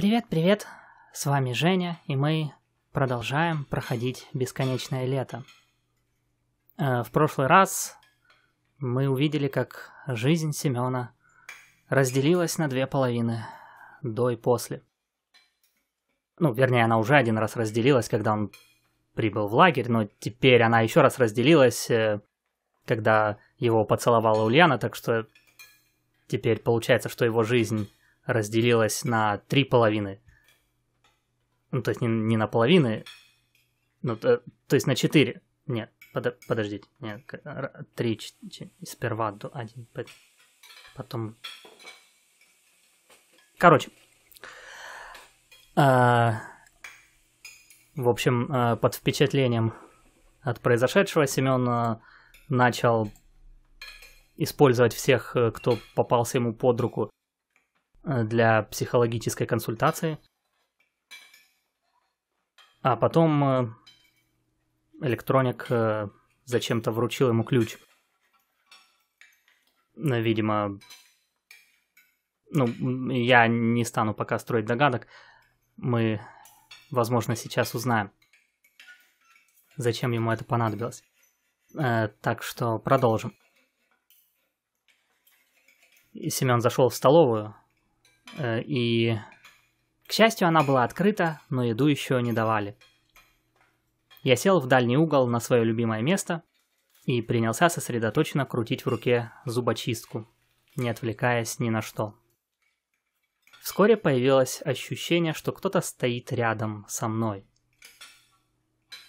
Привет-привет, с вами Женя, и мы продолжаем проходить бесконечное лето. Э, в прошлый раз мы увидели, как жизнь Семена разделилась на две половины, до и после. Ну, вернее, она уже один раз разделилась, когда он прибыл в лагерь, но теперь она еще раз разделилась, э, когда его поцеловала Ульяна, так что теперь получается, что его жизнь разделилась на три половины. Ну, то есть не, не на половины, ну, то, то есть на четыре. Нет, под, подождите, нет, три, сперва до один, потом... Короче, а, в общем, а, под впечатлением от произошедшего Семен начал использовать всех, э, кто попался ему под руку для психологической консультации. А потом э, электроник э, зачем-то вручил ему ключ. Видимо, ну, я не стану пока строить догадок. Мы, возможно, сейчас узнаем, зачем ему это понадобилось. Так что продолжим. И Семен зашел в столовую, Э, и, к счастью, она была открыта, но еду еще не давали. Я сел в дальний угол на свое любимое место и принялся сосредоточенно крутить в руке зубочистку, не отвлекаясь ни на что. Вскоре появилось ощущение, что кто-то стоит рядом со мной.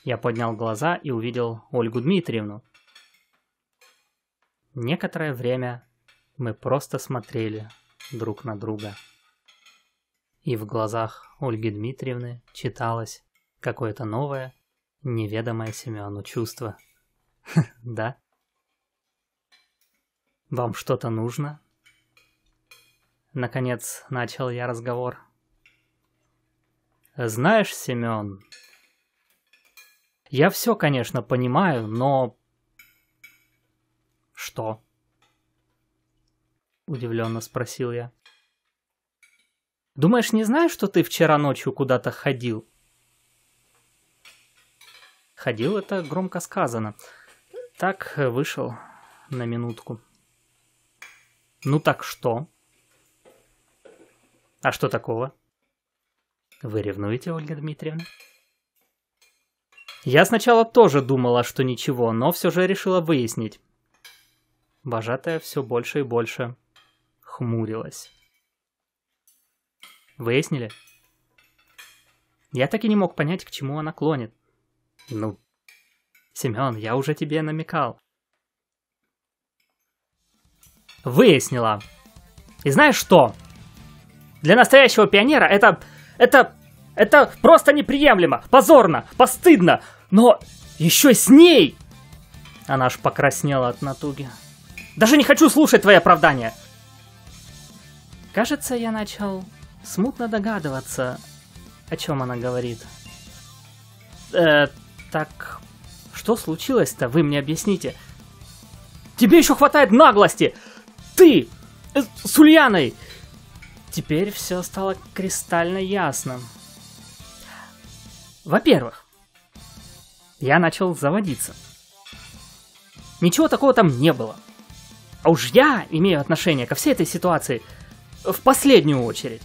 Я поднял глаза и увидел Ольгу Дмитриевну. Некоторое время мы просто смотрели друг на друга. И в глазах Ольги Дмитриевны читалось какое-то новое, неведомое Семену чувство. Да? Вам что-то нужно? Наконец начал я разговор. Знаешь, Семен, я все, конечно, понимаю, но... Что? Удивленно спросил я. Думаешь, не знаю, что ты вчера ночью куда-то ходил? Ходил это громко сказано. Так вышел на минутку. Ну так что? А что такого? Вы ревнуете, Ольга Дмитриевна? Я сначала тоже думала, что ничего, но все же решила выяснить. Божатая все больше и больше хмурилась. Выяснили? Я так и не мог понять, к чему она клонит. Ну, Семен, я уже тебе намекал. Выяснила. И знаешь что? Для настоящего пионера это... это... это просто неприемлемо, позорно, постыдно. Но еще с ней... Она аж покраснела от натуги. Даже не хочу слушать твои оправдания. Кажется, я начал смутно догадываться, о чем она говорит. Э, так, что случилось-то, вы мне объясните. Тебе еще хватает наглости! Ты! Э, с Ульяной! Теперь все стало кристально ясным. Во-первых, я начал заводиться. Ничего такого там не было. А уж я имею отношение ко всей этой ситуации в последнюю очередь.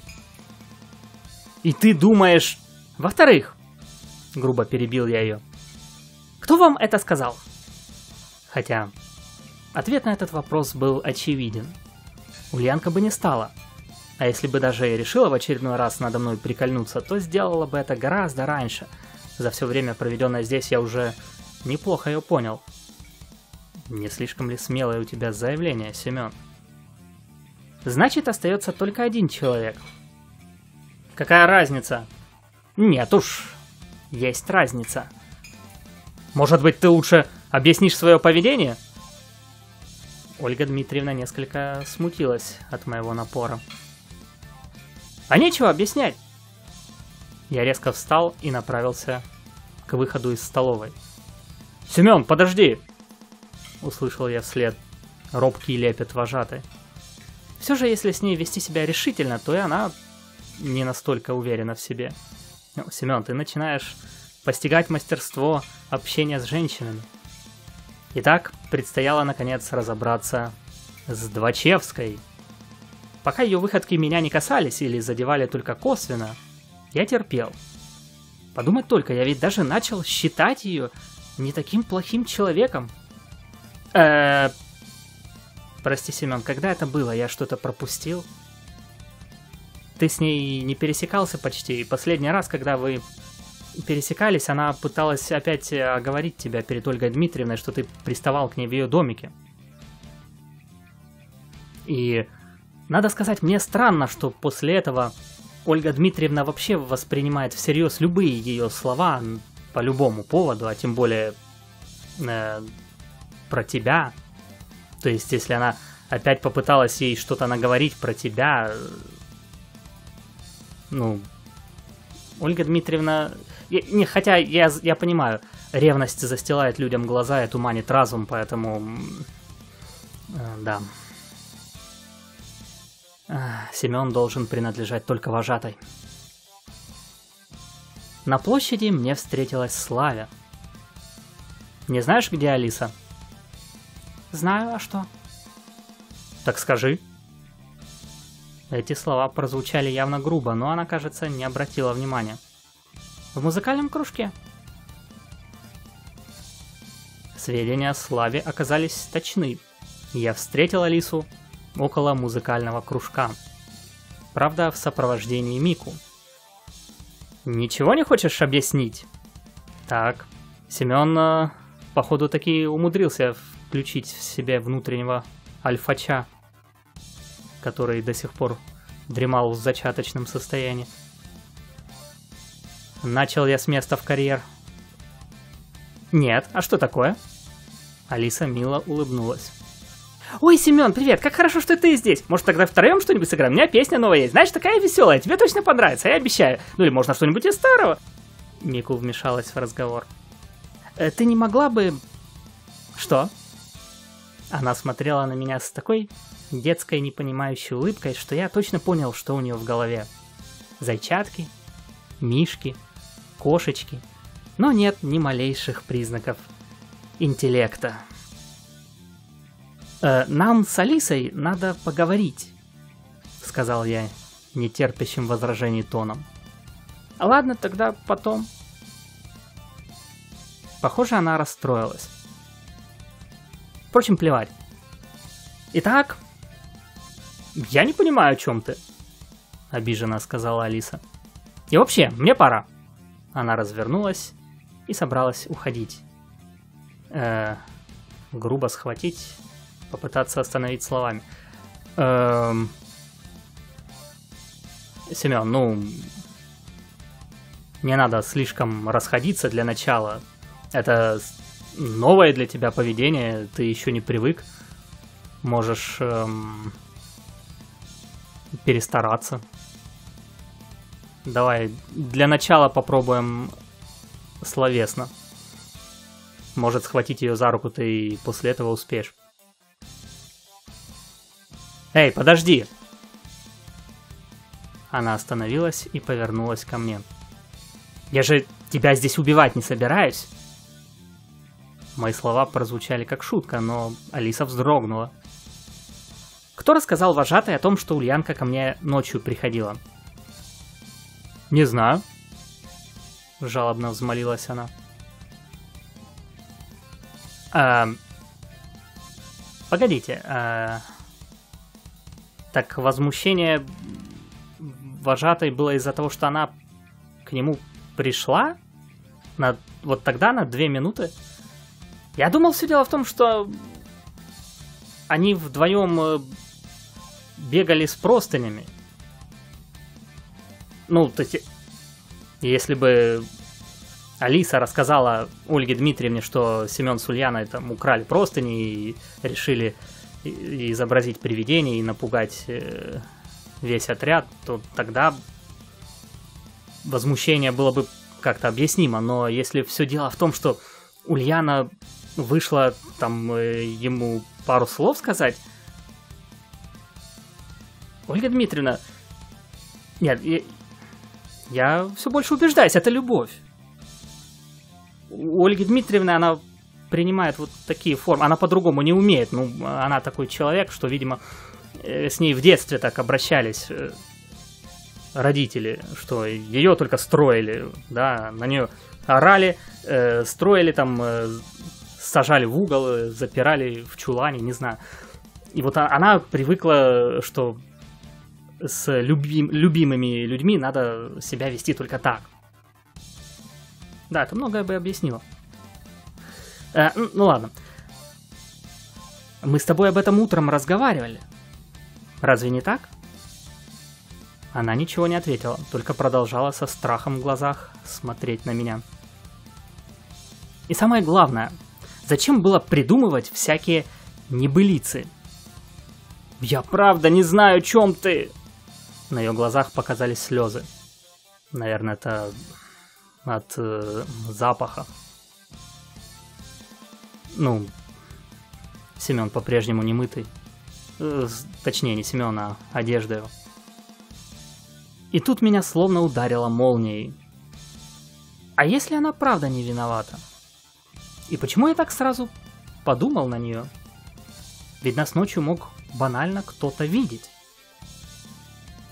И ты думаешь... Во-вторых, грубо перебил я ее. Кто вам это сказал? Хотя, ответ на этот вопрос был очевиден. Ульянка бы не стала. А если бы даже и решила в очередной раз надо мной прикольнуться, то сделала бы это гораздо раньше. За все время, проведенное здесь, я уже неплохо ее понял. Не слишком ли смелое у тебя заявление, Семен? Значит, остается только один человек, Какая разница? Нет уж, есть разница. Может быть, ты лучше объяснишь свое поведение? Ольга Дмитриевна несколько смутилась от моего напора. А нечего объяснять. Я резко встал и направился к выходу из столовой. «Семен, подожди!» Услышал я вслед робкий лепет вожатой. Все же, если с ней вести себя решительно, то и она не настолько уверена в себе. Ну, Семен, ты начинаешь постигать мастерство общения с женщинами. Итак, предстояло наконец разобраться с Двачевской. Пока ее выходки меня не касались или задевали только косвенно, я терпел. Подумать только, я ведь даже начал считать ее не таким плохим человеком. Э, Прости, Семен, когда это было? Я что-то пропустил? Ты с ней не пересекался почти. Последний раз, когда вы пересекались, она пыталась опять оговорить тебя перед Ольгой Дмитриевной, что ты приставал к ней в ее домике. И надо сказать, мне странно, что после этого Ольга Дмитриевна вообще воспринимает всерьез любые ее слова по любому поводу, а тем более э, про тебя. То есть, если она опять попыталась ей что-то наговорить про тебя, э, ну, Ольга Дмитриевна... Не, хотя я, я понимаю, ревность застилает людям глаза и туманит разум, поэтому... Э, да. Семен должен принадлежать только вожатой. На площади мне встретилась Славя. Не знаешь, где Алиса? Знаю, а что? Так скажи. Эти слова прозвучали явно грубо, но она, кажется, не обратила внимания. В музыкальном кружке. Сведения о Славе оказались точны. Я встретил Алису около музыкального кружка. Правда, в сопровождении Мику. Ничего не хочешь объяснить? Так, Семен, э, походу, таки умудрился включить в себе внутреннего альфача, который до сих пор дремал в зачаточном состоянии. Начал я с места в карьер. Нет, а что такое? Алиса мило улыбнулась. Ой, Семен, привет, как хорошо, что ты здесь. Может, тогда втроем что-нибудь сыграем? У меня песня новая есть. Знаешь, такая веселая, тебе точно понравится, я обещаю. Ну или можно что-нибудь из старого. Мику вмешалась в разговор. Э, ты не могла бы... Что? Она смотрела на меня с такой детской непонимающей улыбкой, что я точно понял, что у нее в голове. Зайчатки, мишки, кошечки, но нет ни малейших признаков интеллекта. «Э, «Нам с Алисой надо поговорить», — сказал я нетерпящим возражений тоном. «Ладно, тогда потом». Похоже, она расстроилась. Впрочем, плевать. Итак, я не понимаю, о чем ты, обиженно сказала Алиса. И вообще, мне пора. Она развернулась и собралась уходить. Э, грубо схватить, попытаться остановить словами. Эм, Семен, ну, не надо слишком расходиться для начала. Это новое для тебя поведение, ты еще не привык. Можешь эм, перестараться. Давай, для начала попробуем словесно. Может, схватить ее за руку ты и после этого успеешь. Эй, подожди! Она остановилась и повернулась ко мне. Я же тебя здесь убивать не собираюсь. Мои слова прозвучали как шутка, но Алиса вздрогнула. Кто рассказал вожатой о том, что Ульянка ко мне ночью приходила? Не знаю. Жалобно взмолилась она. А... Погодите, а... Так возмущение вожатой было из-за того, что она к нему пришла? На... Вот тогда на две минуты? Я думал, все дело в том, что они вдвоем э, бегали с простынями. Ну, то есть, если бы Алиса рассказала Ольге Дмитриевне, что Семен с Ульяной там украли простыни и решили изобразить привидение и напугать э, весь отряд, то тогда возмущение было бы как-то объяснимо. Но если все дело в том, что Ульяна вышло там э, ему пару слов сказать. Ольга Дмитриевна, Нет, я, я все больше убеждаюсь, это любовь. У Ольги Дмитриевны она принимает вот такие формы. Она по-другому не умеет. Ну, она такой человек, что, видимо, э, с ней в детстве так обращались э, родители, что ее только строили, да, на нее орали, э, строили там, сажали в угол, запирали в чулане, не знаю. И вот она привыкла, что с любим, любимыми людьми надо себя вести только так. Да, это многое бы объяснило. Э, ну ладно. Мы с тобой об этом утром разговаривали. Разве не так? Она ничего не ответила, только продолжала со страхом в глазах смотреть на меня. И самое главное, зачем было придумывать всякие небылицы? «Я правда не знаю, о чем ты!» На ее глазах показались слезы. Наверное, это от э, запаха. Ну, Семен по-прежнему не мытый. Э, точнее, не Семен, а одежда. И тут меня словно ударило молнией. А если она правда не виновата? И почему я так сразу подумал на нее? Ведь нас ночью мог банально кто-то видеть.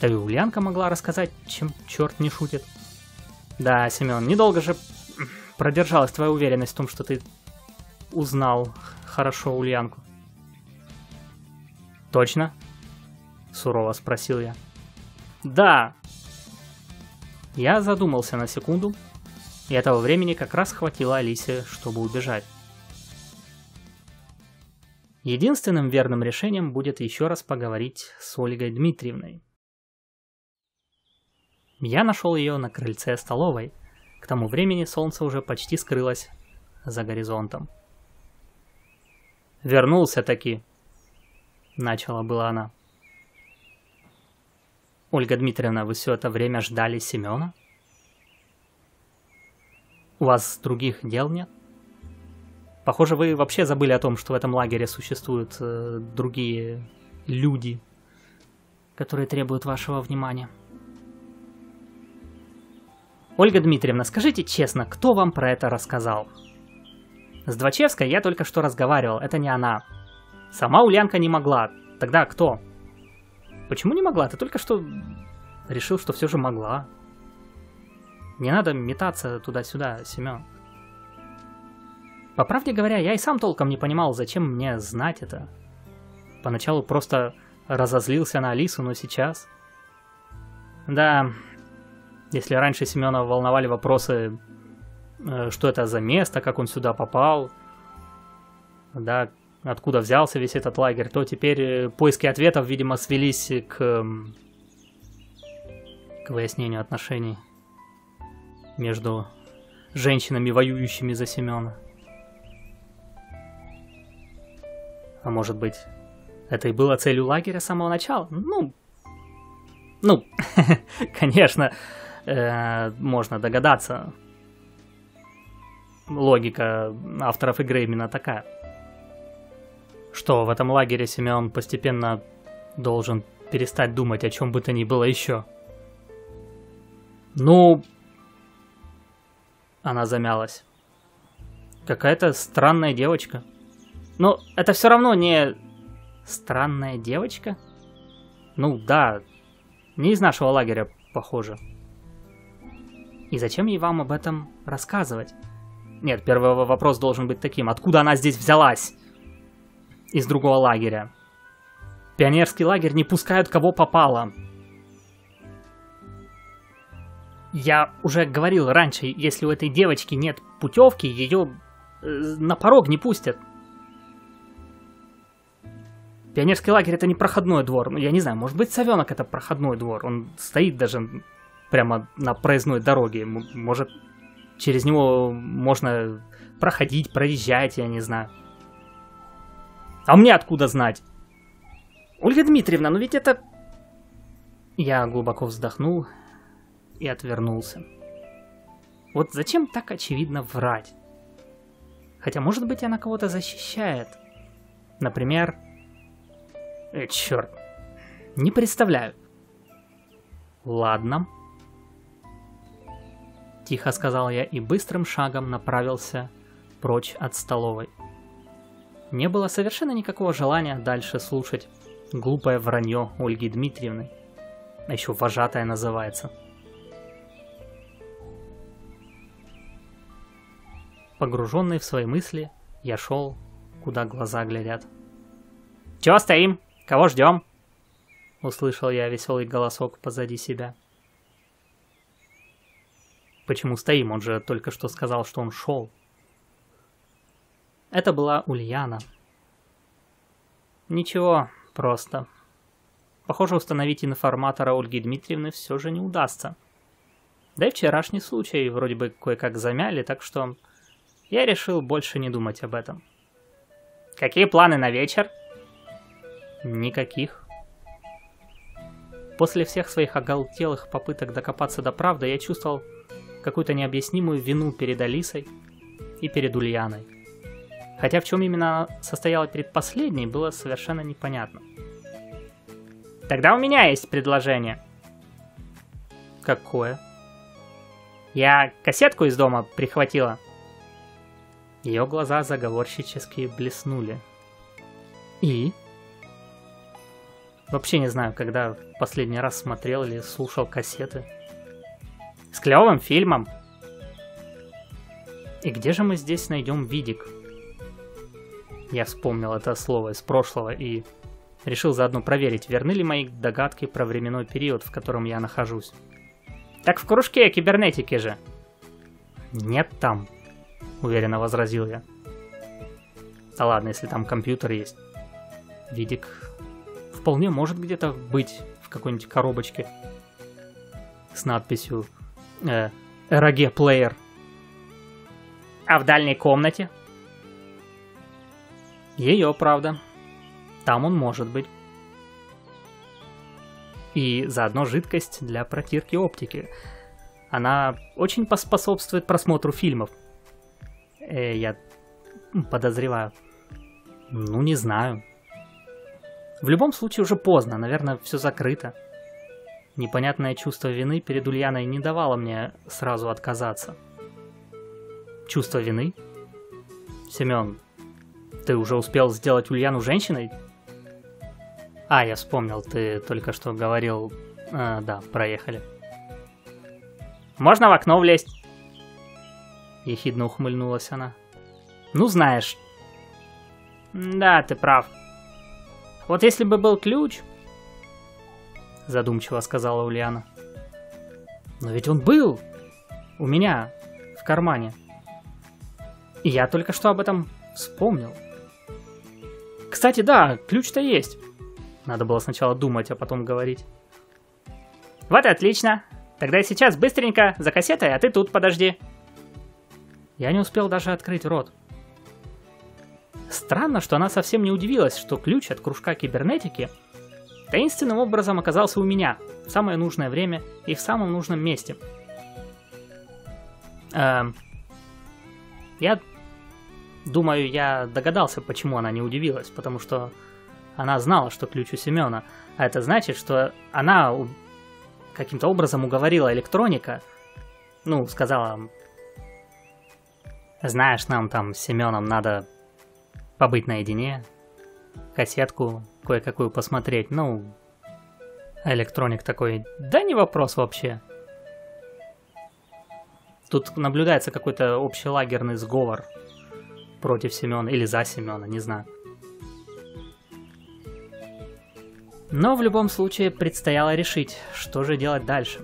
Да и Ульянка могла рассказать, чем черт не шутит. Да, Семен, недолго же продержалась твоя уверенность в том, что ты узнал хорошо Ульянку. Точно? Сурово спросил я. Да. Я задумался на секунду, и этого времени как раз хватило Алисе, чтобы убежать. Единственным верным решением будет еще раз поговорить с Ольгой Дмитриевной. Я нашел ее на крыльце столовой. К тому времени солнце уже почти скрылось за горизонтом. «Вернулся таки», — начала была она. «Ольга Дмитриевна, вы все это время ждали Семена?» «У вас других дел нет?» Похоже, вы вообще забыли о том, что в этом лагере существуют э, другие люди, которые требуют вашего внимания. Ольга Дмитриевна, скажите честно, кто вам про это рассказал? С Двачевской я только что разговаривал, это не она. Сама Ульянка не могла. Тогда кто? Почему не могла? Ты только что решил, что все же могла. Не надо метаться туда-сюда, Семен. По правде говоря, я и сам толком не понимал, зачем мне знать это. Поначалу просто разозлился на Алису, но сейчас... Да, если раньше Семена волновали вопросы, э, что это за место, как он сюда попал, да, откуда взялся весь этот лагерь, то теперь э, поиски ответов, видимо, свелись к, к выяснению отношений между женщинами, воюющими за Семена. А может быть, это и было целью лагеря с самого начала? Ну, ну, конечно, э, можно догадаться. Логика авторов игры именно такая. Что в этом лагере Семен постепенно должен перестать думать о чем бы то ни было еще. Ну... Она замялась. Какая-то странная девочка. Но это все равно не странная девочка. Ну да, не из нашего лагеря, похоже. И зачем ей вам об этом рассказывать? Нет, первый вопрос должен быть таким. Откуда она здесь взялась? Из другого лагеря. Пионерский лагерь не пускают кого попало. Я уже говорил раньше, если у этой девочки нет путевки, ее э, на порог не пустят. Пионерский лагерь это не проходной двор. Ну, я не знаю, может быть, совенок это проходной двор. Он стоит даже прямо на проездной дороге. Может, через него можно проходить, проезжать, я не знаю. А мне откуда знать? Ольга Дмитриевна, ну ведь это... Я глубоко вздохнул и отвернулся. Вот зачем так очевидно врать? Хотя, может быть, она кого-то защищает. Например, Э, черт. Не представляю. Ладно. Тихо сказал я и быстрым шагом направился прочь от столовой. Не было совершенно никакого желания дальше слушать глупое вранье Ольги Дмитриевны. А еще вожатая называется. Погруженный в свои мысли, я шел, куда глаза глядят. «Чего стоим? Кого ждем?» Услышал я веселый голосок позади себя. Почему стоим? Он же только что сказал, что он шел. Это была Ульяна. Ничего, просто. Похоже, установить информатора Ольги Дмитриевны все же не удастся. Да и вчерашний случай вроде бы кое-как замяли, так что я решил больше не думать об этом. Какие планы на вечер? Никаких. После всех своих оголтелых попыток докопаться до правды, я чувствовал какую-то необъяснимую вину перед Алисой и перед Ульяной. Хотя в чем именно состояла перед последней, было совершенно непонятно. Тогда у меня есть предложение. Какое? Я кассетку из дома прихватила. Ее глаза заговорщически блеснули. И? Вообще не знаю, когда последний раз смотрел или слушал кассеты. С клевым фильмом. И где же мы здесь найдем видик? Я вспомнил это слово из прошлого и решил заодно проверить, верны ли мои догадки про временной период, в котором я нахожусь. Так в кружке кибернетики же. Нет там, уверенно возразил я. Да ладно, если там компьютер есть. Видик вполне может где-то быть в какой-нибудь коробочке с надписью э, RG Player. А в дальней комнате? Ее, правда. Там он может быть. И заодно жидкость для протирки оптики. Она очень поспособствует просмотру фильмов. Э, я подозреваю. Ну, не знаю. В любом случае уже поздно, наверное, все закрыто. Непонятное чувство вины перед Ульяной не давало мне сразу отказаться. Чувство вины? Семен, ты уже успел сделать Ульяну женщиной? А, я вспомнил, ты только что говорил... А, да, проехали. Можно в окно влезть? Ехидно ухмыльнулась она. Ну, знаешь. Да, ты прав. Вот если бы был ключ, задумчиво сказала Ульяна. Но ведь он был у меня в кармане. И я только что об этом вспомнил. Кстати, да, ключ-то есть. Надо было сначала думать, а потом говорить. Вот и отлично. Тогда сейчас быстренько за кассетой, а ты тут подожди. Я не успел даже открыть рот. Странно, что она совсем не удивилась, что ключ от кружка кибернетики таинственным образом оказался у меня в самое нужное время и в самом нужном месте. Эм, я думаю, я догадался, почему она не удивилась, потому что она знала, что ключ у Семена, а это значит, что она каким-то образом уговорила электроника, ну, сказала, знаешь, нам там с Семеном надо побыть наедине, кассетку кое-какую посмотреть, ну, электроник такой, да не вопрос вообще. Тут наблюдается какой-то общелагерный сговор против Семена или за Семена, не знаю. Но в любом случае предстояло решить, что же делать дальше.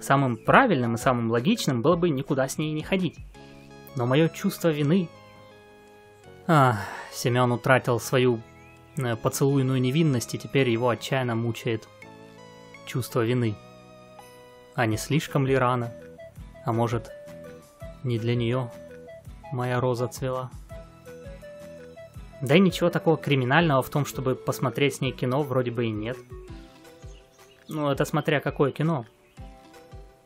Самым правильным и самым логичным было бы никуда с ней не ходить. Но мое чувство вины а, Семен утратил свою э, поцелуйную невинность, и теперь его отчаянно мучает чувство вины. А не слишком ли рано? А может, не для нее моя роза цвела? Да и ничего такого криминального в том, чтобы посмотреть с ней кино, вроде бы и нет. Ну, это смотря какое кино.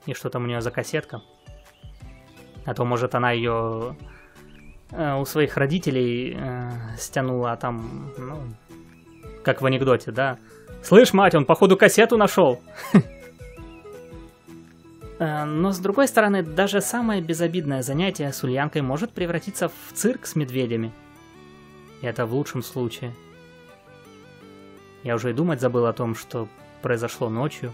И что там у нее за кассетка. А то, может, она ее у своих родителей э, стянула там, ну, как в анекдоте, да, Слышь, мать, он походу кассету нашел. Э, но с другой стороны, даже самое безобидное занятие с ульянкой может превратиться в цирк с медведями. И это в лучшем случае. Я уже и думать забыл о том, что произошло ночью,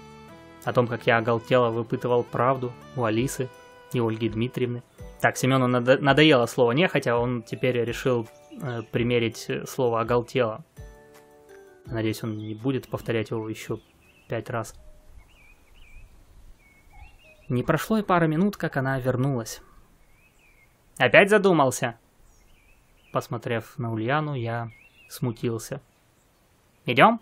о том, как я оголтело выпытывал правду у Алисы и Ольги Дмитриевны. Так, Семену надо надоело слово «не», хотя он теперь решил э, примерить слово «оголтело». Надеюсь, он не будет повторять его еще пять раз. Не прошло и пара минут, как она вернулась. «Опять задумался?» Посмотрев на Ульяну, я смутился. «Идем?»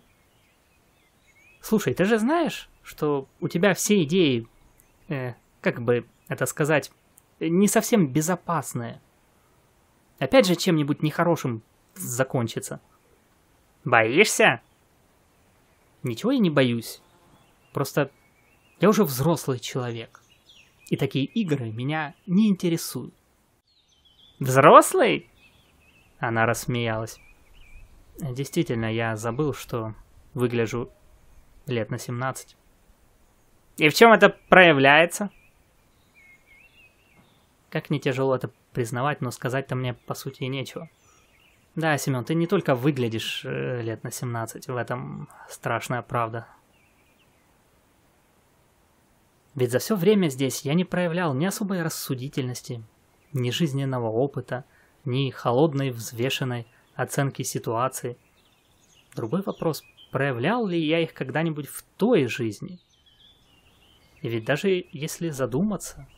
«Слушай, ты же знаешь, что у тебя все идеи, э, как бы это сказать, не совсем безопасные. Опять же чем-нибудь нехорошим закончится». «Боишься?» «Ничего я не боюсь. Просто я уже взрослый человек. И такие игры меня не интересуют. «Взрослый?» Она рассмеялась. Действительно, я забыл, что выгляжу лет на 17. «И в чем это проявляется?» Как не тяжело это признавать, но сказать-то мне по сути и нечего. Да, Семен, ты не только выглядишь э, лет на 17, в этом страшная правда. Ведь за все время здесь я не проявлял ни особой рассудительности, ни жизненного опыта, ни холодной, взвешенной оценки ситуации. Другой вопрос, проявлял ли я их когда-нибудь в той жизни? И ведь даже если задуматься...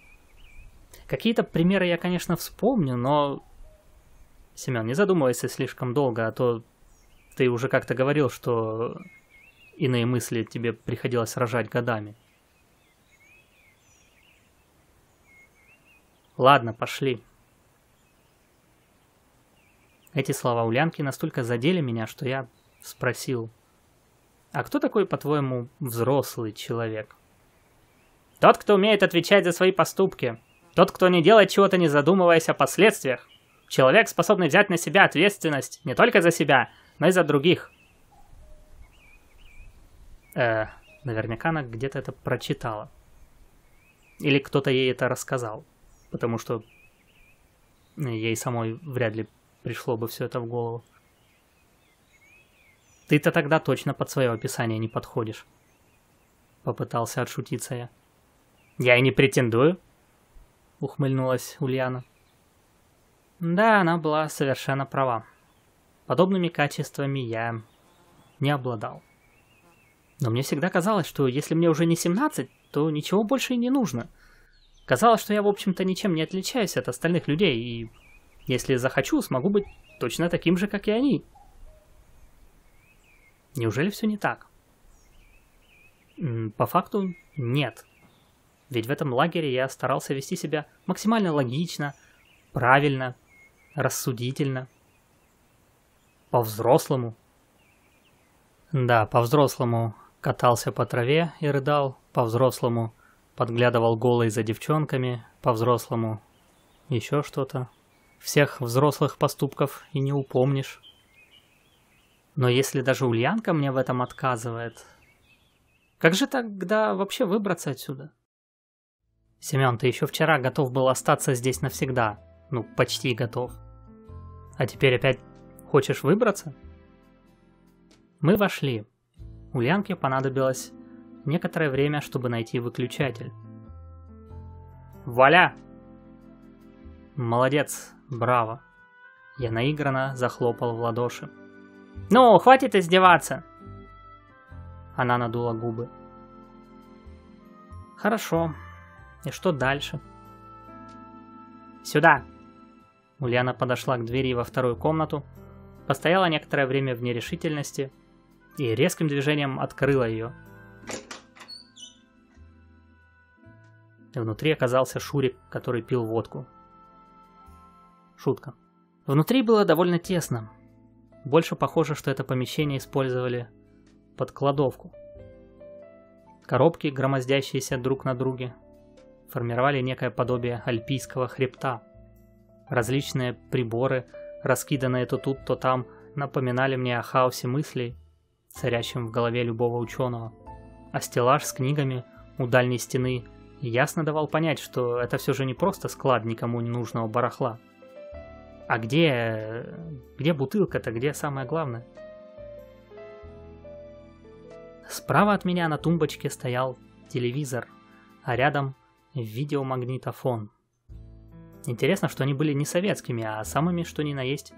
Какие-то примеры я, конечно, вспомню, но... Семен, не задумывайся слишком долго, а то ты уже как-то говорил, что иные мысли тебе приходилось рожать годами. Ладно, пошли. Эти слова Улянки настолько задели меня, что я спросил, а кто такой, по-твоему, взрослый человек? Тот, кто умеет отвечать за свои поступки. Тот, кто не делает чего-то, не задумываясь о последствиях. Человек, способный взять на себя ответственность не только за себя, но и за других. Э, наверняка она где-то это прочитала. Или кто-то ей это рассказал потому что ей самой вряд ли пришло бы все это в голову. Ты-то тогда точно под свое описание не подходишь. Попытался отшутиться я. Я и не претендую, ухмыльнулась Ульяна. Да, она была совершенно права. Подобными качествами я не обладал. Но мне всегда казалось, что если мне уже не 17, то ничего больше и не нужно — Казалось, что я, в общем-то, ничем не отличаюсь от остальных людей, и если захочу, смогу быть точно таким же, как и они. Неужели все не так? По факту нет. Ведь в этом лагере я старался вести себя максимально логично, правильно, рассудительно, по-взрослому. Да, по-взрослому катался по траве и рыдал, по-взрослому подглядывал голый за девчонками, по-взрослому, еще что-то. Всех взрослых поступков и не упомнишь. Но если даже Ульянка мне в этом отказывает, как же тогда вообще выбраться отсюда? Семен, ты еще вчера готов был остаться здесь навсегда. Ну, почти готов. А теперь опять хочешь выбраться? Мы вошли. Ульянке понадобилось некоторое время, чтобы найти выключатель. «Валя!» «Молодец, браво!» Я наигранно захлопал в ладоши. «Ну, хватит издеваться!» Она надула губы. «Хорошо. И что дальше?» «Сюда!» Ульяна подошла к двери во вторую комнату, постояла некоторое время в нерешительности и резким движением открыла ее. Внутри оказался Шурик, который пил водку. Шутка. Внутри было довольно тесно. Больше похоже, что это помещение использовали под кладовку. Коробки, громоздящиеся друг на друге, формировали некое подобие альпийского хребта. Различные приборы, раскиданные то тут, то там, напоминали мне о хаосе мыслей, царящим в голове любого ученого. А стеллаж с книгами у дальней стены ясно давал понять, что это все же не просто склад никому не нужного барахла. А где... где бутылка-то, где самое главное? Справа от меня на тумбочке стоял телевизор, а рядом видеомагнитофон. Интересно, что они были не советскими, а самыми, что ни на есть,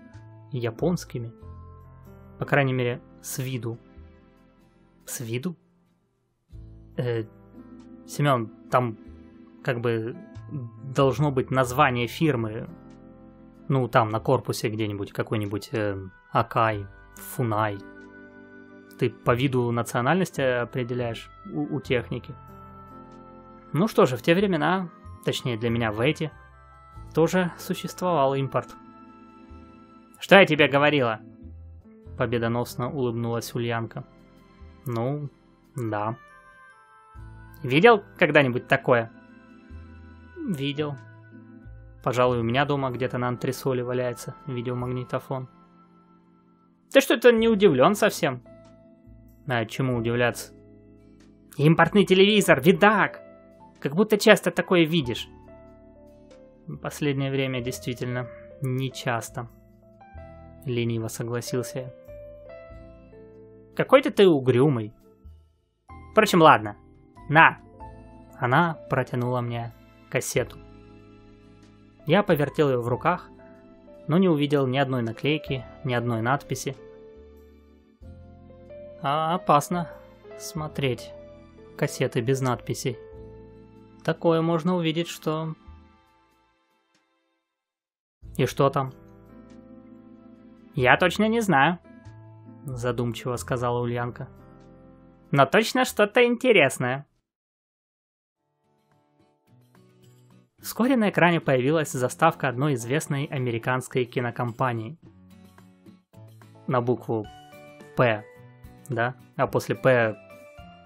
японскими. По крайней мере, с виду. С виду? Э, Семен, там как бы должно быть название фирмы. Ну, там на корпусе где-нибудь какой-нибудь э, Акай, Фунай. Ты по виду национальности определяешь у, у техники. Ну что же, в те времена, точнее для меня в эти, тоже существовал импорт. «Что я тебе говорила?» Победоносно улыбнулась Ульянка. «Ну, да». «Видел когда-нибудь такое?» «Видел. Пожалуй, у меня дома где-то на антресоле валяется видеомагнитофон». «Ты что-то не удивлен совсем?» «А чему удивляться?» «Импортный телевизор, видак! Как будто часто такое видишь». Последнее время действительно не часто. Лениво согласился я. Какой-то ты угрюмый. Впрочем, ладно. На! Она протянула мне кассету. Я повертел ее в руках, но не увидел ни одной наклейки, ни одной надписи. А опасно смотреть кассеты без надписей. Такое можно увидеть, что и что там? Я точно не знаю, задумчиво сказала Ульянка. Но точно что-то интересное. Вскоре на экране появилась заставка одной известной американской кинокомпании. На букву П, да? А после П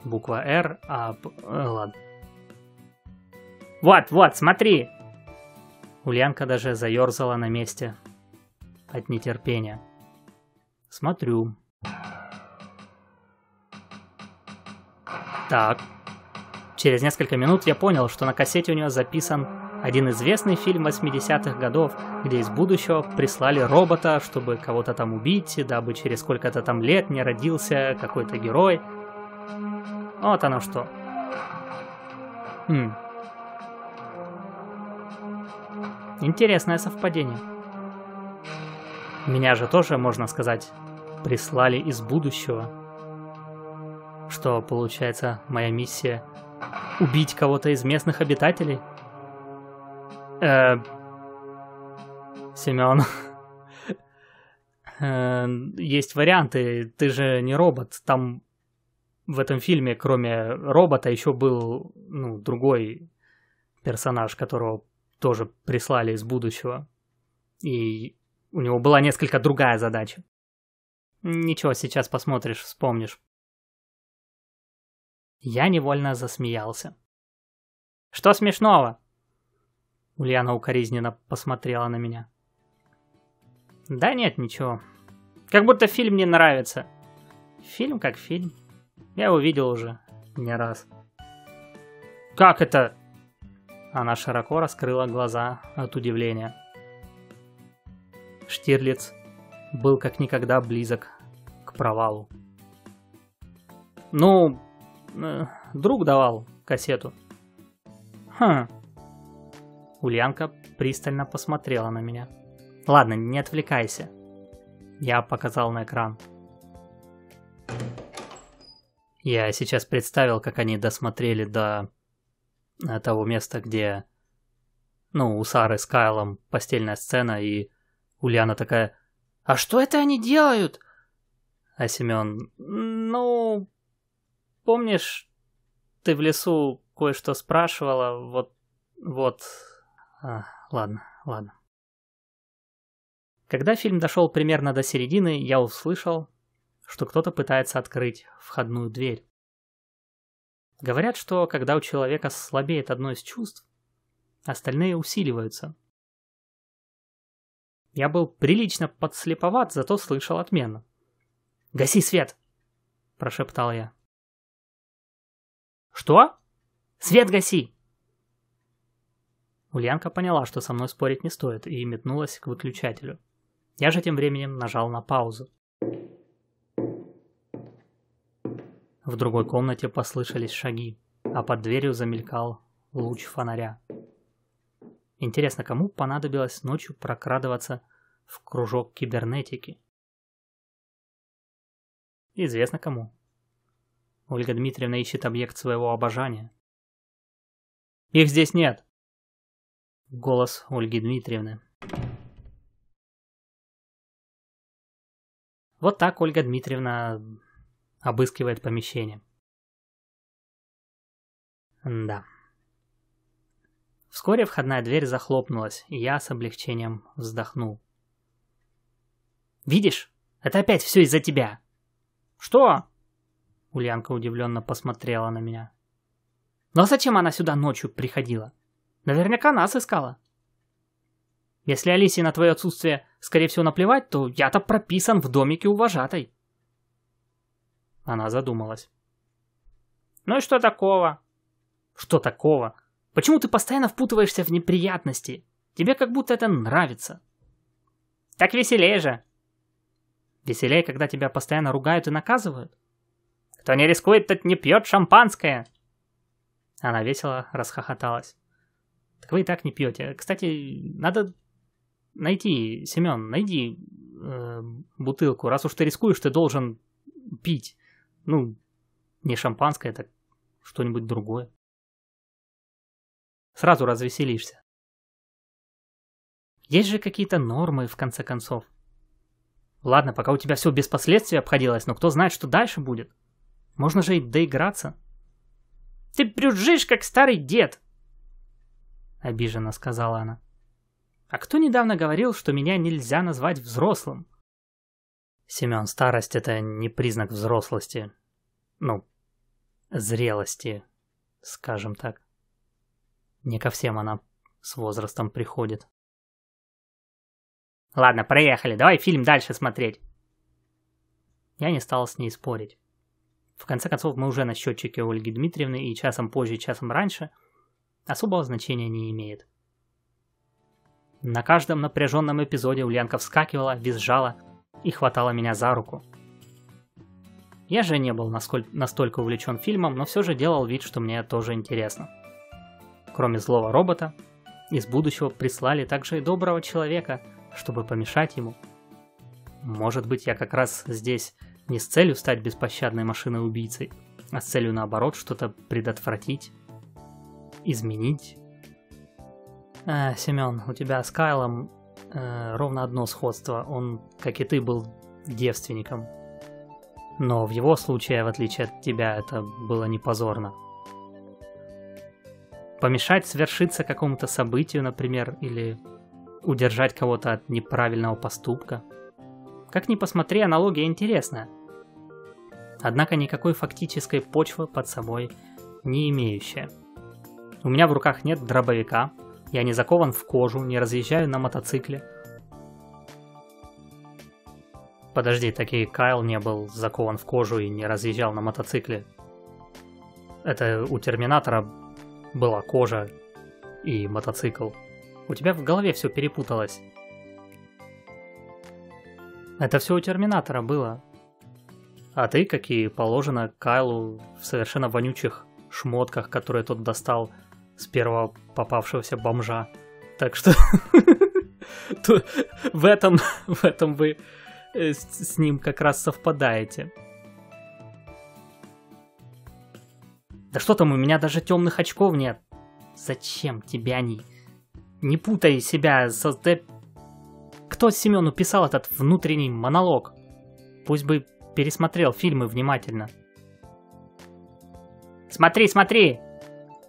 буква Р, а... Э, ладно. Вот, вот, смотри, Ульянка даже заерзала на месте от нетерпения. Смотрю. Так. Через несколько минут я понял, что на кассете у нее записан один известный фильм 80-х годов, где из будущего прислали робота, чтобы кого-то там убить, дабы через сколько-то там лет не родился какой-то герой. Вот оно что. Хм, Интересное совпадение. Меня же тоже, можно сказать, прислали из будущего. Что, получается, моя миссия — убить кого-то из местных обитателей? Э, Семен, э, есть варианты, ты же не робот, там в этом фильме, кроме робота, еще был ну, другой персонаж, которого тоже прислали из будущего. И у него была несколько другая задача. Ничего, сейчас посмотришь, вспомнишь. Я невольно засмеялся. Что смешного? Ульяна укоризненно посмотрела на меня. Да нет, ничего. Как будто фильм не нравится. Фильм как фильм. Я его видел уже не раз. Как это? Она широко раскрыла глаза от удивления. Штирлиц был как никогда близок к провалу. Ну, э, друг давал кассету. Хм. Ульянка пристально посмотрела на меня. Ладно, не отвлекайся. Я показал на экран. Я сейчас представил, как они досмотрели до того места, где, ну, у Сары с Кайлом постельная сцена, и Ульяна такая, «А что это они делают?» А Семен, «Ну, помнишь, ты в лесу кое-что спрашивала, вот, вот, а, ладно, ладно». Когда фильм дошел примерно до середины, я услышал, что кто-то пытается открыть входную дверь. Говорят, что когда у человека слабеет одно из чувств, остальные усиливаются. Я был прилично подслеповат, зато слышал отменно. «Гаси свет!» прошептал я. «Что? Свет гаси!» Ульянка поняла, что со мной спорить не стоит, и метнулась к выключателю. Я же тем временем нажал на паузу. В другой комнате послышались шаги, а под дверью замелькал луч фонаря. Интересно, кому понадобилось ночью прокрадываться в кружок кибернетики? Известно кому. Ольга Дмитриевна ищет объект своего обожания. «Их здесь нет!» Голос Ольги Дмитриевны. Вот так Ольга Дмитриевна обыскивает помещение. Да. Вскоре входная дверь захлопнулась, и я с облегчением вздохнул. «Видишь? Это опять все из-за тебя!» «Что?» Ульянка удивленно посмотрела на меня. «Ну а зачем она сюда ночью приходила? Наверняка нас искала». «Если Алисе на твое отсутствие, скорее всего, наплевать, то я-то прописан в домике у вожатой». Она задумалась. «Ну и что такого?» «Что такого? Почему ты постоянно впутываешься в неприятности? Тебе как будто это нравится». «Так веселее же!» «Веселее, когда тебя постоянно ругают и наказывают?» Кто не рискует, тот не пьет шампанское. Она весело расхохоталась. Так вы и так не пьете. Кстати, надо найти, Семен, найди э, бутылку. Раз уж ты рискуешь, ты должен пить. Ну, не шампанское, так что-нибудь другое. Сразу развеселишься. Есть же какие-то нормы, в конце концов. Ладно, пока у тебя все без последствий обходилось, но кто знает, что дальше будет. Можно же и доиграться. Ты брюзжишь, как старый дед, обиженно сказала она. А кто недавно говорил, что меня нельзя назвать взрослым? Семен, старость это не признак взрослости. Ну, зрелости, скажем так. Не ко всем она с возрастом приходит. Ладно, проехали, давай фильм дальше смотреть. Я не стал с ней спорить. В конце концов, мы уже на счетчике Ольги Дмитриевны и часом позже, часом раньше особого значения не имеет. На каждом напряженном эпизоде Ульянка вскакивала, визжала и хватала меня за руку. Я же не был настолько увлечен фильмом, но все же делал вид, что мне тоже интересно. Кроме злого робота, из будущего прислали также и доброго человека, чтобы помешать ему. Может быть, я как раз здесь не с целью стать беспощадной машиной-убийцей, а с целью, наоборот, что-то предотвратить, изменить. А, Семен, у тебя с Кайлом э, ровно одно сходство. Он, как и ты, был девственником. Но в его случае, в отличие от тебя, это было не позорно. Помешать свершиться какому-то событию, например, или удержать кого-то от неправильного поступка. Как ни посмотри, аналогия интересная однако никакой фактической почвы под собой не имеющая. У меня в руках нет дробовика, я не закован в кожу, не разъезжаю на мотоцикле. Подожди, таки Кайл не был закован в кожу и не разъезжал на мотоцикле. Это у Терминатора была кожа и мотоцикл. У тебя в голове все перепуталось. Это все у Терминатора было. А ты, как и положено, Кайлу в совершенно вонючих шмотках, которые тот достал с первого попавшегося бомжа. Так что в этом, в этом вы э, с ним как раз совпадаете. Да что там, у меня даже темных очков нет. Зачем тебе они? Не путай себя со... Кто Семену писал этот внутренний монолог? Пусть бы пересмотрел фильмы внимательно. «Смотри, смотри!»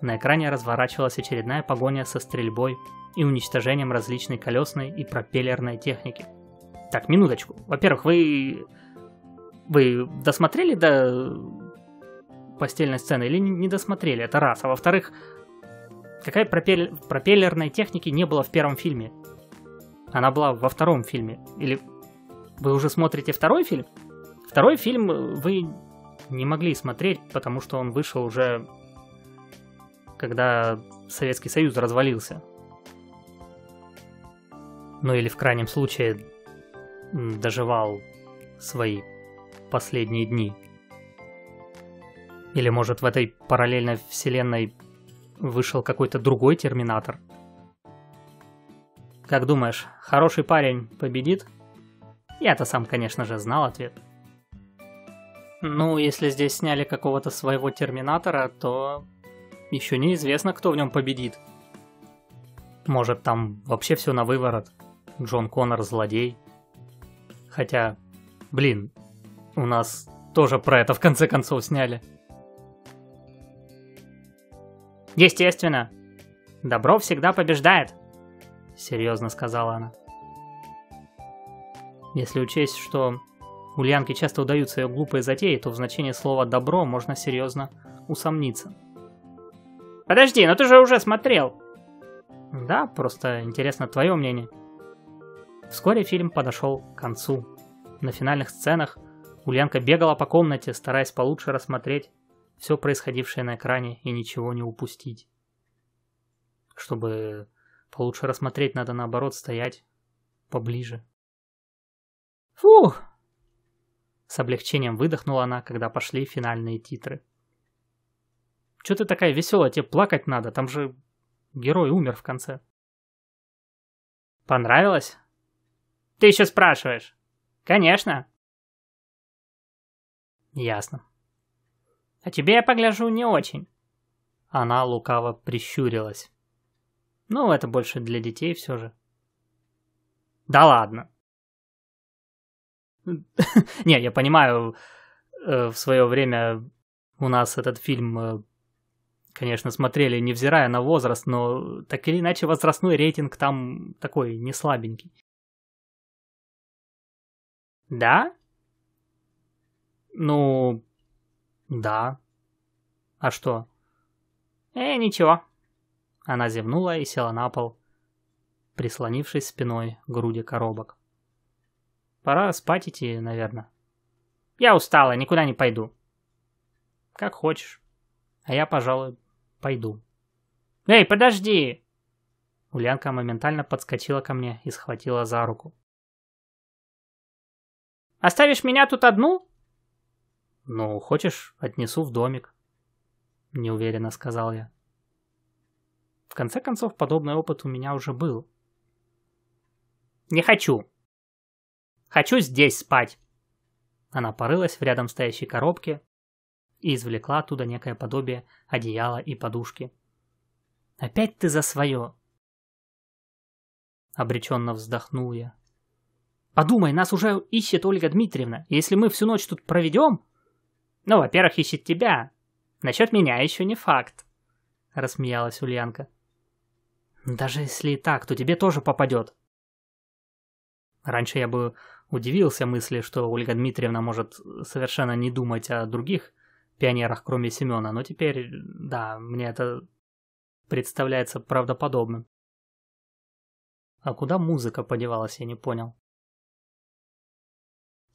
На экране разворачивалась очередная погоня со стрельбой и уничтожением различной колесной и пропеллерной техники. Так, минуточку. Во-первых, вы... Вы досмотрели до постельной сцены или не досмотрели? Это раз. А во-вторых, какая пропеллер... пропеллерной техники не было в первом фильме? Она была во втором фильме. Или вы уже смотрите второй фильм? Второй фильм вы не могли смотреть, потому что он вышел уже, когда Советский Союз развалился. Ну или в крайнем случае доживал свои последние дни. Или может в этой параллельной вселенной вышел какой-то другой Терминатор? Как думаешь, хороший парень победит? Я-то сам, конечно же, знал ответ. Ну, если здесь сняли какого-то своего Терминатора, то еще неизвестно, кто в нем победит. Может, там вообще все на выворот. Джон Коннор злодей. Хотя, блин, у нас тоже про это в конце концов сняли. Естественно. Добро всегда побеждает, серьезно сказала она. Если учесть, что Ульянке часто удаются ее глупые затеи, то в значении слова «добро» можно серьезно усомниться. Подожди, но ты же уже смотрел. Да, просто интересно твое мнение. Вскоре фильм подошел к концу. На финальных сценах Ульянка бегала по комнате, стараясь получше рассмотреть все происходившее на экране и ничего не упустить. Чтобы получше рассмотреть, надо наоборот стоять поближе. Фух! С облегчением выдохнула она, когда пошли финальные титры. Чё ты такая веселая, тебе плакать надо, там же герой умер в конце. Понравилось? Ты еще спрашиваешь? Конечно. Ясно. А тебе, я погляжу, не очень. Она лукаво прищурилась. Ну, это больше для детей все же. Да ладно. Не, я понимаю, э, в свое время у нас этот фильм, э, конечно, смотрели, невзирая на возраст, но так или иначе возрастной рейтинг там такой не слабенький. Да? Ну, да. А что? Э, ничего. Она зевнула и села на пол, прислонившись спиной к груди коробок. Пора спать идти, наверное. Я устала, никуда не пойду. Как хочешь. А я, пожалуй, пойду. Эй, подожди! Ульянка моментально подскочила ко мне и схватила за руку. Оставишь меня тут одну? Ну, хочешь, отнесу в домик. Неуверенно сказал я. В конце концов, подобный опыт у меня уже был. Не хочу. Хочу здесь спать. Она порылась в рядом стоящей коробке и извлекла оттуда некое подобие одеяла и подушки. «Опять ты за свое!» Обреченно вздохнул я. Подумай, нас уже ищет Ольга Дмитриевна. Если мы всю ночь тут проведем... Ну, во-первых, ищет тебя. Насчет меня еще не факт. Рассмеялась Ульянка. Даже если и так, то тебе тоже попадет. Раньше я бы удивился мысли, что Ольга Дмитриевна может совершенно не думать о других пионерах, кроме Семена, но теперь, да, мне это представляется правдоподобным. А куда музыка подевалась, я не понял.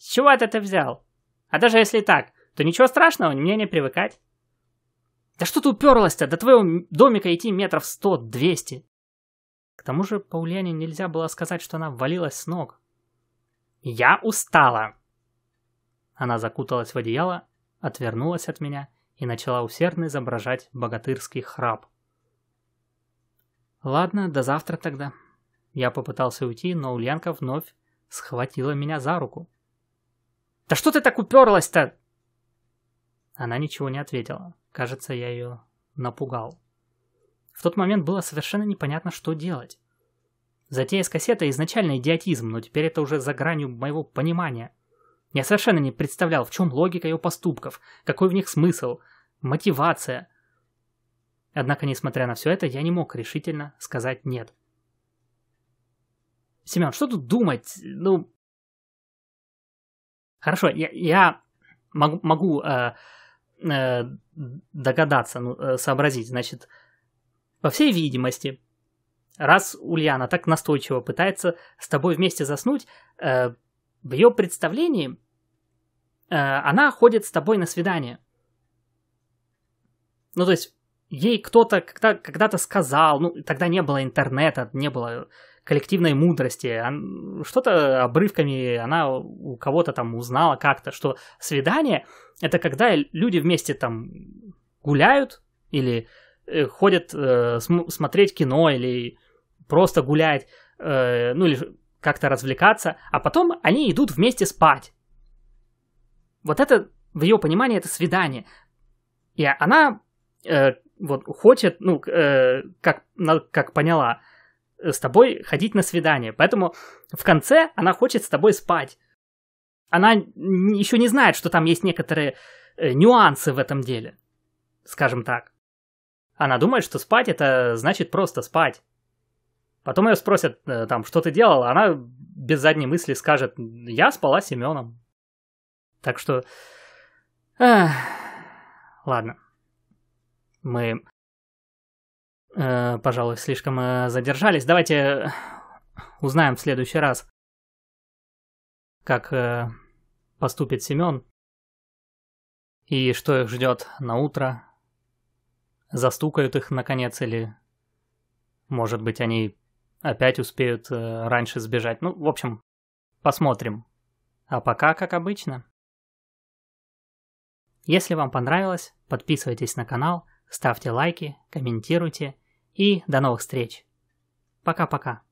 С чего ты это взял? А даже если так, то ничего страшного, мне не привыкать. Да что ты уперлась-то? До твоего домика идти метров сто-двести. К тому же по Ульяне нельзя было сказать, что она валилась с ног. Я устала. Она закуталась в одеяло, отвернулась от меня и начала усердно изображать богатырский храп. Ладно, до завтра тогда. Я попытался уйти, но Ульянка вновь схватила меня за руку. Да что ты так уперлась-то? Она ничего не ответила. Кажется, я ее напугал. В тот момент было совершенно непонятно, что делать. Затея с кассетой изначально идиотизм, но теперь это уже за гранью моего понимания. Я совершенно не представлял, в чем логика ее поступков, какой в них смысл, мотивация. Однако, несмотря на все это, я не мог решительно сказать «нет». Семен, что тут думать? Ну, Хорошо, я, я могу, могу э, э, догадаться, ну, э, сообразить. Значит, по всей видимости, раз Ульяна так настойчиво пытается с тобой вместе заснуть, э, в ее представлении э, она ходит с тобой на свидание. Ну, то есть, ей кто-то когда- когда-то сказал, ну, тогда не было интернета, не было коллективной мудрости, что-то обрывками она у кого-то там узнала как-то, что свидание — это когда люди вместе там гуляют или э, ходят э, см- смотреть кино или просто гулять, э, ну или как-то развлекаться, а потом они идут вместе спать. Вот это, в ее понимании, это свидание. И она э, вот хочет, ну, э, как, на, как поняла, с тобой ходить на свидание. Поэтому в конце она хочет с тобой спать. Она еще не знает, что там есть некоторые э, нюансы в этом деле. Скажем так. Она думает, что спать это значит просто спать. Потом ее спросят, э, там, что ты делала, она без задней мысли скажет, я спала с Семеном. Так что... Эх, ладно. Мы, э, пожалуй, слишком э, задержались. Давайте узнаем в следующий раз, как э, поступит Семен и что их ждет на утро. Застукают их наконец или, может быть, они опять успеют э, раньше сбежать. Ну, в общем, посмотрим. А пока, как обычно. Если вам понравилось, подписывайтесь на канал, ставьте лайки, комментируйте и до новых встреч. Пока-пока.